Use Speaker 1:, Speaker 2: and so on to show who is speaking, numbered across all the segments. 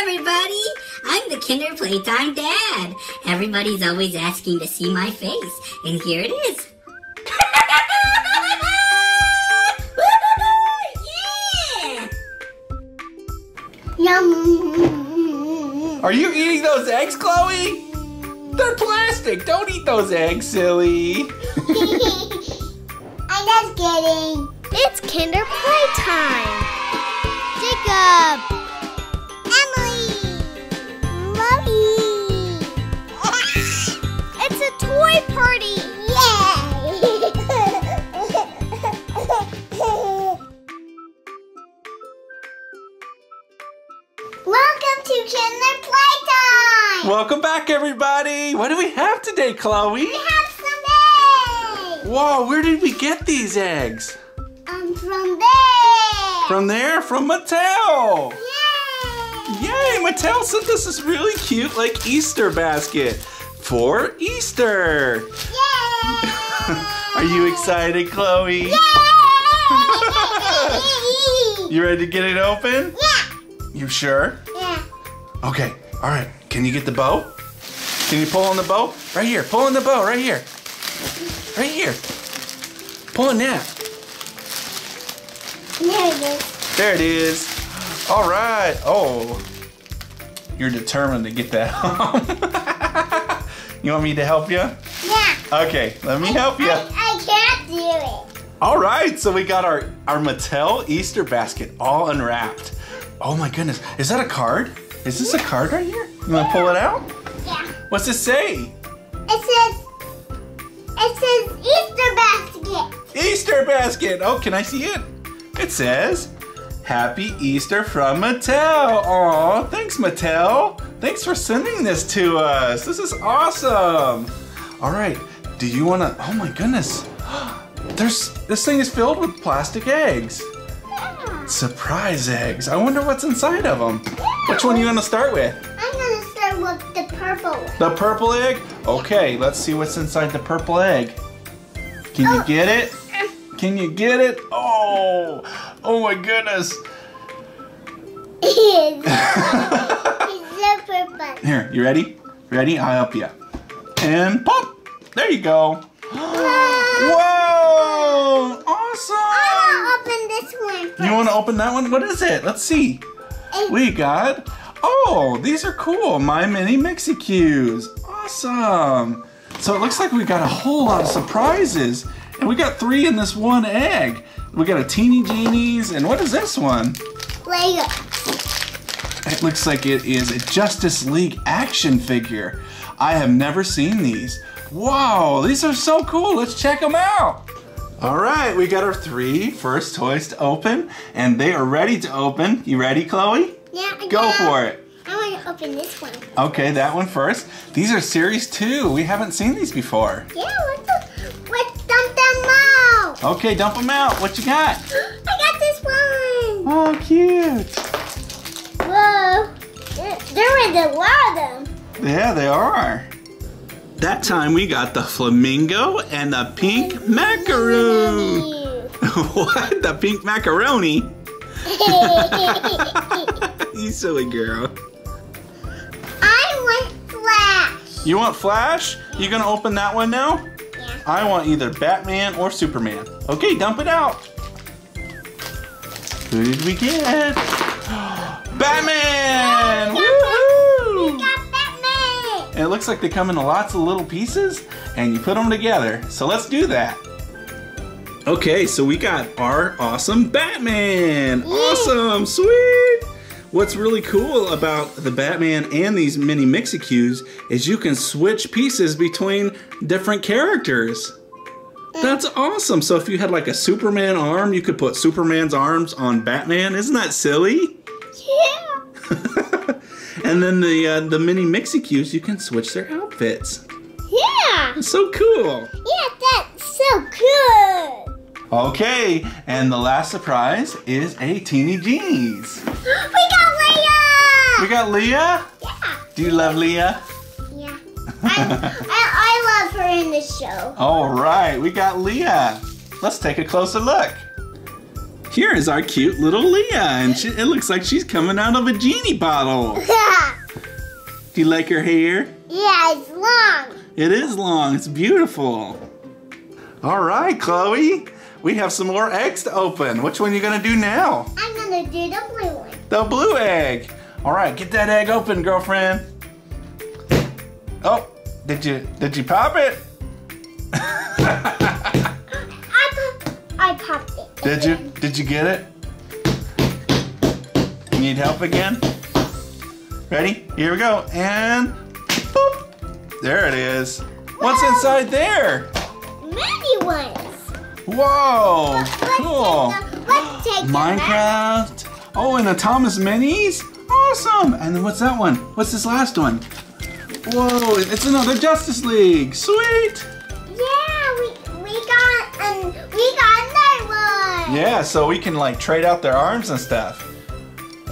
Speaker 1: everybody! I'm the Kinder Playtime Dad. Everybody's always asking to see my face, and here it is. yeah!
Speaker 2: Yum.
Speaker 3: Are you eating those eggs, Chloe? They're plastic. Don't eat those eggs, silly.
Speaker 2: I'm just kidding.
Speaker 4: It's Kinder Playtime. Jacob.
Speaker 3: What do we have today, Chloe?
Speaker 2: We have some eggs.
Speaker 3: Whoa, where did we get these eggs?
Speaker 2: Um, from there.
Speaker 3: From there, from Mattel.
Speaker 2: Yay.
Speaker 3: Yay, Mattel sent us this really cute, like, Easter basket for Easter.
Speaker 2: Yay.
Speaker 3: Are you excited, Chloe?
Speaker 2: Yay.
Speaker 3: You ready to get it open?
Speaker 2: Yeah.
Speaker 3: You sure?
Speaker 2: Yeah.
Speaker 3: Okay, all right. Can you get the bow? Can you pull on the bow? Right here, pull on the bow, right here. Right here. Pull on that.
Speaker 2: There it is.
Speaker 3: There it is. All right. Oh, you're determined to get that home. you want me to help you?
Speaker 2: Yeah.
Speaker 3: Okay, let me help you.
Speaker 2: I, I can't do it.
Speaker 3: All right, so we got our, our Mattel Easter basket all unwrapped. Oh my goodness, is that a card? Is this a card right here? You wanna pull it out?
Speaker 2: Yeah.
Speaker 3: What's it say?
Speaker 2: It says, it says Easter basket.
Speaker 3: Easter basket. Oh, can I see it? It says, Happy Easter from Mattel. Aw, thanks Mattel. Thanks for sending this to us. This is awesome. All right, do you wanna, oh my goodness. There's, this thing is filled with plastic eggs.
Speaker 2: Yeah.
Speaker 3: Surprise eggs. I wonder what's inside of them. Which one are you gonna start with?
Speaker 2: Purple.
Speaker 3: The purple egg? Okay, let's see what's inside the purple egg. Can you
Speaker 2: Oh.
Speaker 3: get it? Eh. Can you get it? Oh, oh my goodness.
Speaker 2: it's, it's.
Speaker 3: Here, you ready? Ready? I'll help you. And pop! There you go. Whoa! Awesome!
Speaker 2: I wanna open this one first.
Speaker 3: You want to open that one? What is it? Let's see.
Speaker 2: It-
Speaker 3: We got. Oh, these are cool. MyMini MixieQ's. Awesome. So it looks like we got a whole lot of surprises. And we got three in this one egg. We got a Teenie Genies. And what is this one?
Speaker 2: Lego.
Speaker 3: It looks like it is a Justice League action figure. I have never seen these. Wow, these are so cool. Let's check them out. All right, we got our three first toys to open, and they are ready to open. You ready, Chloe?
Speaker 2: Yeah.
Speaker 3: Go
Speaker 2: got-
Speaker 3: for it.
Speaker 2: I wanna open this one.
Speaker 3: Okay, that one first. These are series two. We haven't seen these before.
Speaker 2: Yeah, let's, let's dump them out.
Speaker 3: Okay, dump them out. What you got?
Speaker 2: I got this one.
Speaker 3: Oh, cute.
Speaker 2: Whoa. There, a lot of them.
Speaker 3: Yeah, they are. That time we got the flamingo and the pink macaroon. what? The pink macaroni? you silly girl.
Speaker 2: I want Flash.
Speaker 3: You want Flash? You gonna open that one now?
Speaker 2: Yeah.
Speaker 3: I want either Batman or Superman. Okay, dump it out. Who did we get? Batman!
Speaker 2: We
Speaker 3: Woohoo!
Speaker 2: got Batman.
Speaker 3: And it looks like they come in lots of little pieces and you put them together. So let's do that. Okay, so we got our awesome Batman. Awesome, sweet. What's really cool about the Batman and these mini MixieQ's is you can switch pieces between different characters. That's awesome. So if you had like a Superman arm, you could put Superman's arms on Batman. Isn't that silly?
Speaker 2: Yeah.
Speaker 3: and then the uh, the mini MixieQ's, you can switch their outfits.
Speaker 2: Yeah.
Speaker 3: It's so cool.
Speaker 2: Yeah, that's so cool.
Speaker 3: Okay, and the last surprise is a Teenie Genies.
Speaker 2: We got Leah!
Speaker 3: We got Leah.
Speaker 2: Yeah.
Speaker 3: Do you love Leah?
Speaker 2: Yeah. I, I, I love her in the show.
Speaker 3: All right, we got Leah. Let's take a closer look. Here is our cute little Leah, and she, it looks like she's coming out of a genie bottle.
Speaker 2: yeah,
Speaker 3: Do you like her hair?
Speaker 2: Yeah, it's long.
Speaker 3: It is long. It's beautiful. All right, Chloe. We have some more eggs to open. Which one are you gonna do now?
Speaker 2: I'm gonna do the blue one.
Speaker 3: The blue egg. All right, get that egg open, girlfriend. Oh, did you did you pop it?
Speaker 2: I pop, I popped it.
Speaker 3: Did you did you get it? You need help again? Ready? Here we go. And boop. There it is. What's inside there?
Speaker 2: Many ones.
Speaker 3: Whoa, cool.
Speaker 2: take them- Let's take.
Speaker 3: Minecraft. Oh, and a Thomas Minis. Awesome. And then what's that one? What's this last one? Whoa, it's another Justice League. Sweet.
Speaker 2: Yeah, we we got and we got another one.
Speaker 3: Yeah, so we can like trade out their arms and stuff.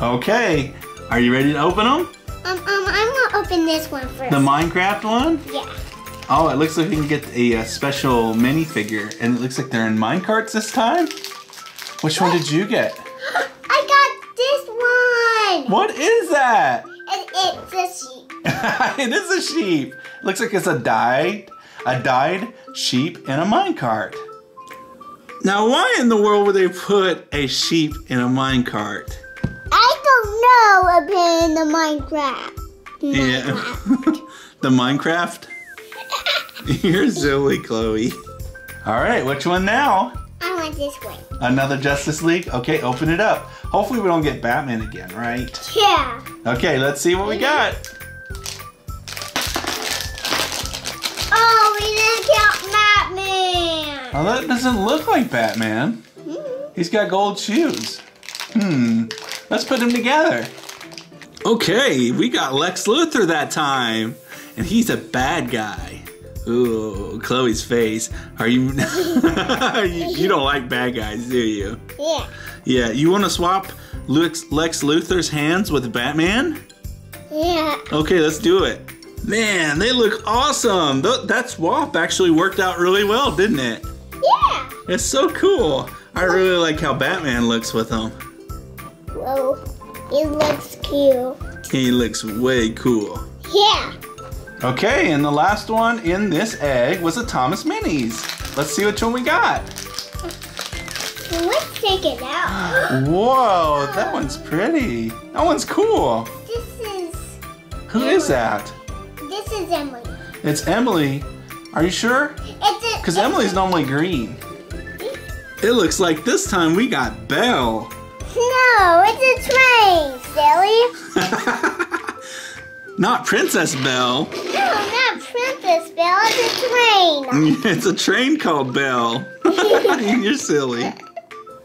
Speaker 3: Okay, are you ready to open them?
Speaker 2: Um, um, I'm gonna open this one first.
Speaker 3: The Minecraft one?
Speaker 2: yeah.
Speaker 3: Oh, it looks like we can get a, uh special minifigure, and it looks like they're in minecarts this time. Which one did you get?
Speaker 2: I got this one.
Speaker 3: What is that?
Speaker 2: And it's a sheep.
Speaker 3: it is a sheep. Looks like it's a dyed, a dyed sheep in a minecart. Now, why in the world would they put a sheep in a minecart?
Speaker 2: I don't know A about in the Minecraft.
Speaker 3: Yeah. the Minecraft? You're silly, Chloe. All right, which one now?
Speaker 2: I want this one.
Speaker 3: Another Justice League? Okay, open it up. Hopefully we don't get Batman again, right?
Speaker 2: Yeah.
Speaker 3: Okay, let's see what we got.
Speaker 2: Oh, we didn't count Batman.
Speaker 3: Well, that doesn't look like Batman. He's got gold shoes. Hmm. Let's put them together. Okay, we got Lex Luthor that time. And he's a bad guy. Ooh, Chloe's face. Are you, you you don't like bad guys, do you?
Speaker 2: Yeah.
Speaker 3: Yeah, you want to swap Lex, Lex Luthor's hands with Batman?
Speaker 2: Yeah.
Speaker 3: Okay, let's do it. Man, they look awesome. Th- that swap actually worked out really well, didn't it?
Speaker 2: Yeah.
Speaker 3: It's so cool. I really like how Batman looks with them.
Speaker 2: Whoa. he looks cute.
Speaker 3: He looks way cool.
Speaker 2: Yeah.
Speaker 3: Okay, and the last one in this egg was a Thomas Minis. Let's see which one we got.
Speaker 2: Let's take it out.
Speaker 3: Whoa, that one's pretty. That one's cool.
Speaker 2: this is
Speaker 3: Who is that?
Speaker 2: this is Emily.
Speaker 3: It's Emily. Are you sure?
Speaker 2: It's
Speaker 3: Because Emily's
Speaker 2: a-
Speaker 3: normally green. It looks like this time we got Belle.
Speaker 2: No, it's a train, silly.
Speaker 3: Not Princess Belle.
Speaker 2: No, not Princess Belle. It's a train.
Speaker 3: It's a train called Belle. You're silly.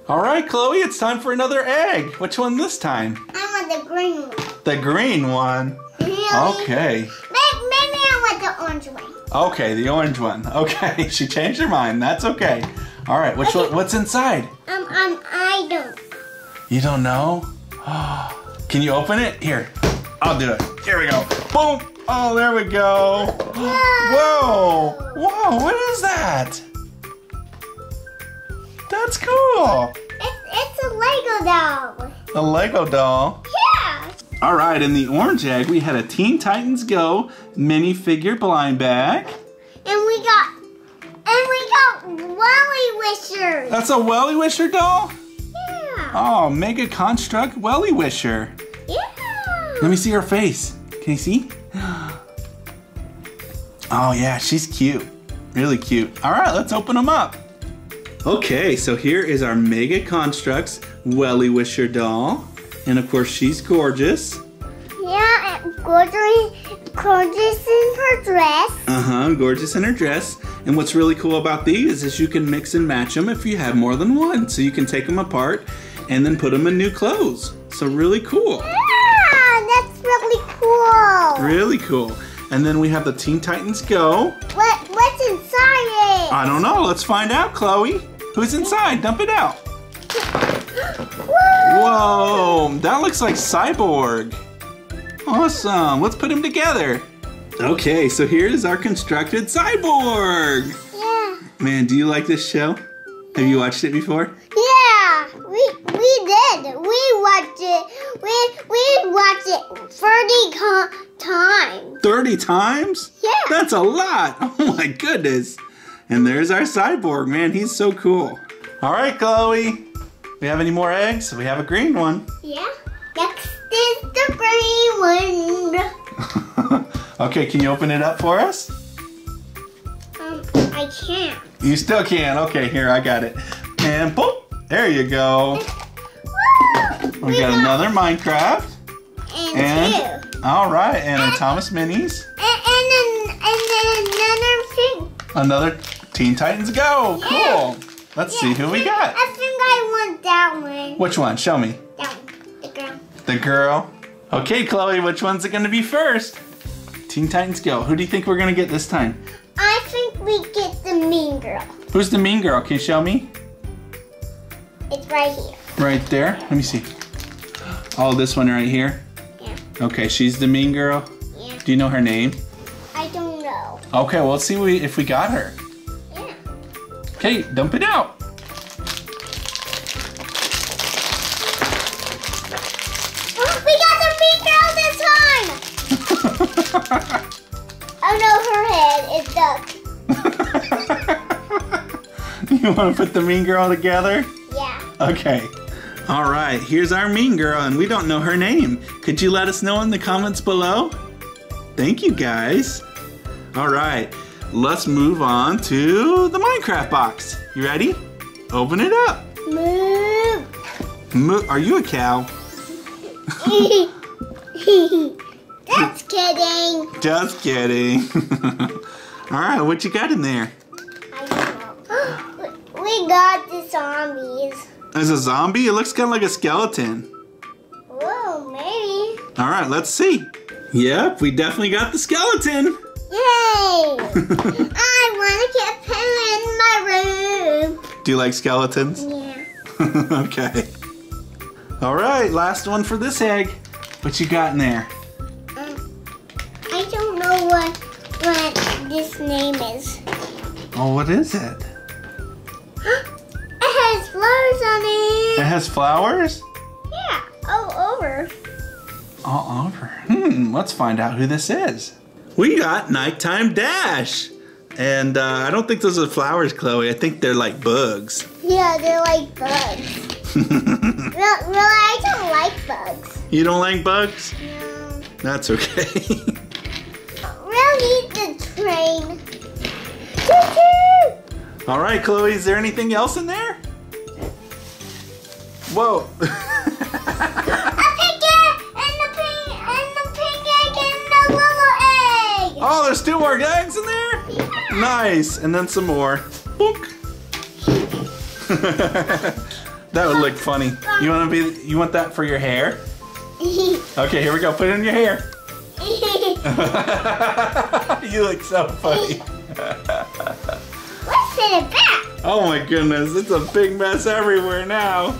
Speaker 3: All right, Chloe, it's time for another egg. Which one this time?
Speaker 2: I want the green one.
Speaker 3: The green one.
Speaker 2: Really?
Speaker 3: Okay.
Speaker 2: Maybe, maybe I want the orange one.
Speaker 3: Okay, the orange one. Okay, she changed her mind. That's okay. All right, which one, what's inside?
Speaker 2: Um, um, I don't.
Speaker 3: You don't know? Can you open it? Here, I'll do it. Here we go. Boom. Oh, there we go. Whoa. Whoa, what is that? That's cool.
Speaker 2: It's, it's a Lego doll.
Speaker 3: A Lego doll.
Speaker 2: Yeah.
Speaker 3: All right, in the orange egg, we had a Teen Titans Go minifigure blind bag.
Speaker 2: And we got, and we got Wellie Wishers.
Speaker 3: That's a Wellie Wisher doll?
Speaker 2: Yeah.
Speaker 3: Oh, Mega Construx Wellie Wisher.
Speaker 2: Yeah.
Speaker 3: Let me see her face. Can you see? Oh, yeah, she's cute. Really cute. All right, let's open them up. Okay, so here is our Mega Construx Wellie Wisher doll. And of course, she's gorgeous.
Speaker 2: Yeah, gorgeous, gorgeous in her dress.
Speaker 3: Uh huh, gorgeous in her dress. And what's really cool about these is you can mix and match them if you have more than one. So you can take them apart and then put them in new clothes. So really cool.
Speaker 2: Yeah, that's really cool.
Speaker 3: Really cool. And then we have the Teen Titans Go.
Speaker 2: What, what's inside it?
Speaker 3: I don't know. Let's find out, Chloe. Who's inside? Dump it out.
Speaker 2: Whoa.
Speaker 3: Whoa, that looks like Cyborg. Awesome. Let's put him together. Okay, so here's our constructed Cyborg.
Speaker 2: Yeah.
Speaker 3: Man, do you like this show? Have you watched it before?
Speaker 2: Yeah. We we did. We watched it. We we watched it thirty times.
Speaker 3: 30 times?
Speaker 2: Yeah.
Speaker 3: That's a lot. Oh my goodness. And there's our cyborg, man. He's so cool. All right, Chloe. We have any more eggs? We have a green one.
Speaker 2: Yeah. Next is the green one.
Speaker 3: okay, can you open it up for us?
Speaker 2: Um, I can't.
Speaker 3: You still can. Okay, here, I got it. And boop. There you go. We got another Minecraft.
Speaker 2: and,
Speaker 3: And,
Speaker 2: two.
Speaker 3: all right, and a Thomas Minis.
Speaker 2: And, and, then, and another thing.
Speaker 3: Another Teen Titans Go.
Speaker 2: Yeah.
Speaker 3: Cool. Let's see who we got.
Speaker 2: I think I want that one.
Speaker 3: Which one? Show me.
Speaker 2: That one. The girl.
Speaker 3: The girl. Okay, Chloe, which one's it going to be first? Teen Titans Go. Who do you think we're going to get this time?
Speaker 2: I think we get the mean girl.
Speaker 3: Who's the mean girl? Can you show me?
Speaker 2: It's right here.
Speaker 3: Right there. Let me see. Oh, this one right here.
Speaker 2: Yeah.
Speaker 3: Okay, she's the mean girl.
Speaker 2: Yeah.
Speaker 3: Do you know her name?
Speaker 2: I don't know.
Speaker 3: Okay, well, let's see if we got her.
Speaker 2: Yeah.
Speaker 3: Okay, dump it out.
Speaker 2: Oh, we got the mean girl this time. Oh no, her head is duck.
Speaker 3: you want to put the mean girl together?
Speaker 2: Yeah.
Speaker 3: Okay. All right, here's our mean girl, and we don't know her name. Could you let us know in the comments below? Thank you, guys. All right, let's move on to the Minecraft box. You ready? Open it up.
Speaker 2: Move.
Speaker 3: Mo- Are you a cow?
Speaker 2: That's kidding.
Speaker 3: Just kidding. All right, what you got in there?
Speaker 2: I don't know. we got the zombies.
Speaker 3: As a zombie? It looks kind of like a skeleton.
Speaker 2: Whoa, maybe.
Speaker 3: All right, let's see. Yep, we definitely got the skeleton.
Speaker 2: Yay! I want to get him in my room.
Speaker 3: Do you like skeletons?
Speaker 2: Yeah.
Speaker 3: okay. All right, last one for this egg. What you got in there?
Speaker 2: Um, I don't know what what this name is.
Speaker 3: Oh, what is it?
Speaker 2: Flowers on
Speaker 3: It
Speaker 2: it.
Speaker 3: has flowers
Speaker 2: Yeah, all over.
Speaker 3: all over. Hmm, let's find out who this is. We got Nighttime Dash. And uh, I don't think those are flowers, Chloe. I think they're like bugs.
Speaker 2: Yeah, they're like bugs.
Speaker 3: you
Speaker 2: really, I don't like bugs.
Speaker 3: You don't like bugs?
Speaker 2: No.
Speaker 3: That's okay.
Speaker 2: Really, the train. Choo-choo!
Speaker 3: all right, Chloe, is there anything else in there?
Speaker 2: Egg.
Speaker 3: oh, there's two more eggs in there? Nice. And then some more. That would look funny. You want to be you want that for your hair? Okay, here we go. Put it in your hair. you look so funny.
Speaker 2: Let's send it back.
Speaker 3: Oh my goodness, it's a big mess everywhere now.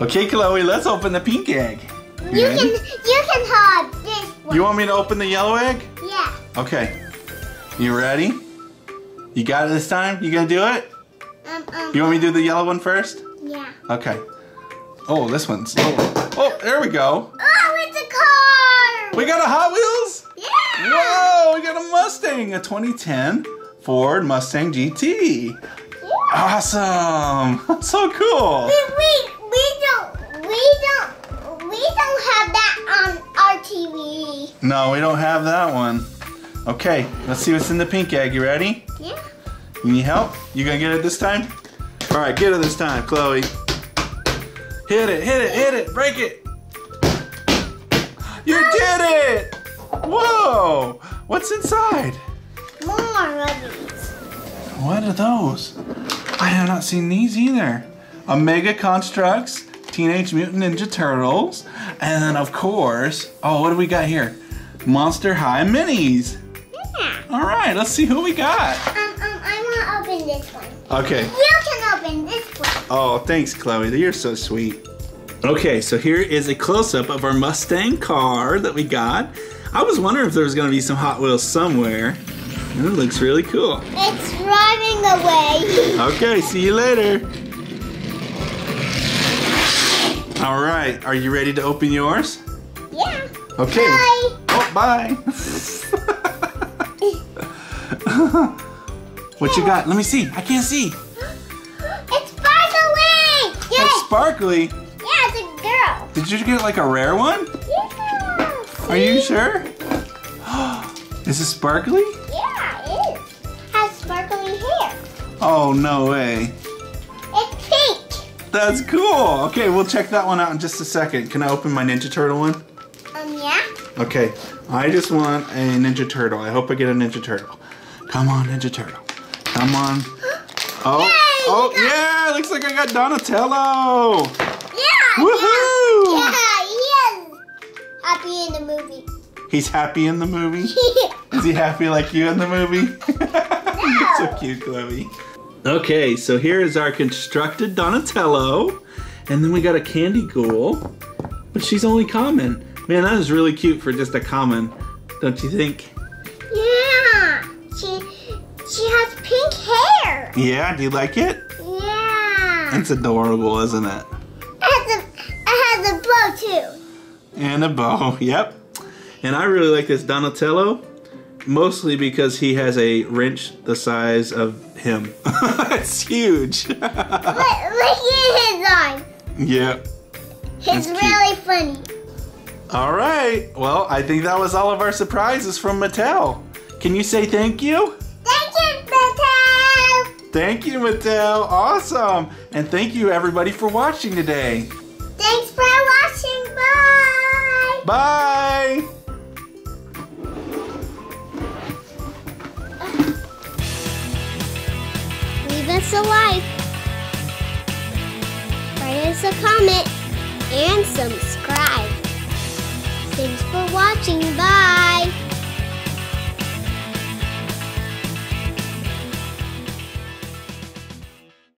Speaker 3: Okay, Chloe, let's open the pink egg.
Speaker 2: You
Speaker 3: ready?
Speaker 2: can you can have this one.
Speaker 3: You want me to open the yellow egg?
Speaker 2: yeah.
Speaker 3: Okay. You ready? You got it this time? You gonna do it?
Speaker 2: Um, um,
Speaker 3: You want me to do the yellow one first?
Speaker 2: Yeah.
Speaker 3: Okay. Oh, this one's. Oh, oh there we go.
Speaker 2: Oh, it's a car.
Speaker 3: We got a Hot Wheels.
Speaker 2: yeah.
Speaker 3: Whoa, we got a Mustang, a 2010 Ford Mustang GT.
Speaker 2: Yeah.
Speaker 3: Awesome. That's so cool.
Speaker 2: We, we, we don't we don't have that on our TV.
Speaker 3: No, we don't have that one. Okay, let's see what's in the pink egg. You ready?
Speaker 2: Yeah.
Speaker 3: You need help? You gonna get it this time? All right, get it this time, Chloe. Hit it, hit it, hit it, break it. You did it! Whoa! What's inside?
Speaker 2: More of these.
Speaker 3: What are those? I have not seen these either. Omega Construx, Teenage Mutant Ninja Turtles, and then of course, oh, what do we got here? Monster High Minis.
Speaker 2: Yeah.
Speaker 3: All right, let's see who we got.
Speaker 2: Um, um, I want to open this one.
Speaker 3: Okay.
Speaker 2: You can open this one.
Speaker 3: Oh, thanks, Chloe. You're so sweet. Okay, so here is a close-up of our Mustang car that we got. I was wondering if there was going to be some Hot Wheels somewhere. And it looks really cool.
Speaker 2: It's driving away.
Speaker 3: Okay, see you later. All right, are you ready to open yours?
Speaker 2: Yeah.
Speaker 3: Okay.
Speaker 2: Bye.
Speaker 3: Oh, bye. what you got? Let me see. I can't see.
Speaker 2: It's sparkling.
Speaker 3: It's sparkly.
Speaker 2: Yeah, it's a girl.
Speaker 3: Did you get like a rare one?
Speaker 2: Yeah.
Speaker 3: Are you sure? Is it sparkly?
Speaker 2: Yeah, it is. Has sparkly hair.
Speaker 3: Oh, no way. That's cool. Okay, we'll check that one out in just a second. Can I open my Ninja Turtle one?
Speaker 2: Um, yeah.
Speaker 3: Okay, I just want a Ninja Turtle. I hope I get a Ninja Turtle. Come on, Ninja Turtle. Come on. Oh,
Speaker 2: Yay,
Speaker 3: oh yeah, looks like I got Donatello.
Speaker 2: Yeah.
Speaker 3: Woohoo!
Speaker 2: Yeah, he is happy in the movie.
Speaker 3: He's happy in the movie. Is he happy like you in the movie? so cute, Chloe. Okay, so here is our constructed Donatello. And then we got a candy ghoul. But she's only common. Man, that is really cute for just a common. Don't you think?
Speaker 2: yeah. She she has pink hair.
Speaker 3: Yeah, do you like it?
Speaker 2: Yeah.
Speaker 3: It's adorable, isn't it?
Speaker 2: It has a it has a bow too.
Speaker 3: And a bow, yep. And I really like this Donatello, mostly because he has a wrench the size of him. it's huge.
Speaker 2: Look, look at his arm.
Speaker 3: yep.
Speaker 2: It's really funny.
Speaker 3: All right. Well, I think that was all of our surprises from Mattel. Can you say thank you?
Speaker 2: Thank you, Mattel.
Speaker 3: Thank you, Mattel. Awesome. And thank you, everybody, for watching today.
Speaker 2: Thanks for watching. Bye.
Speaker 3: Bye.
Speaker 4: Us a like. Write us a comment. And subscribe. Thanks for watching. Bye.